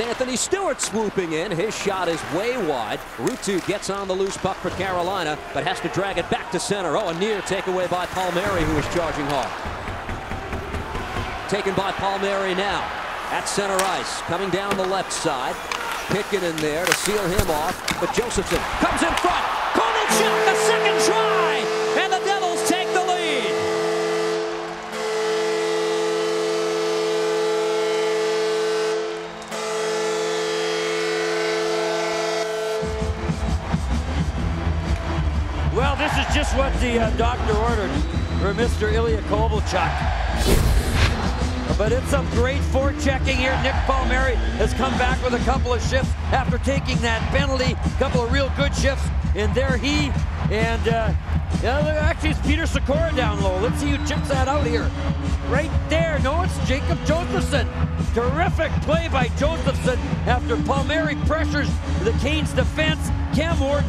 Anthony Stewart swooping in. His shot is way wide. Ruutu gets on the loose puck for Carolina, but has to drag it back to center. Oh, a near takeaway by Palmieri, who is charging hard. Taken by Palmieri now. At center ice, coming down the left side. Pitkanen in there to seal him off, but Josefson comes in front. This is just what the uh, doctor ordered for Mr. Ilya Kovalchuk. But it's some great forechecking here. Nick Palmieri has come back with a couple of shifts after taking that penalty. A couple of real good shifts. And there he and uh, yeah, actually it's Peter Sykora down low. Let's see who chips that out here. Right there. No, it's Jacob Josefson. Terrific play by Josefson after Palmieri pressures the Canes defense. Cam Ward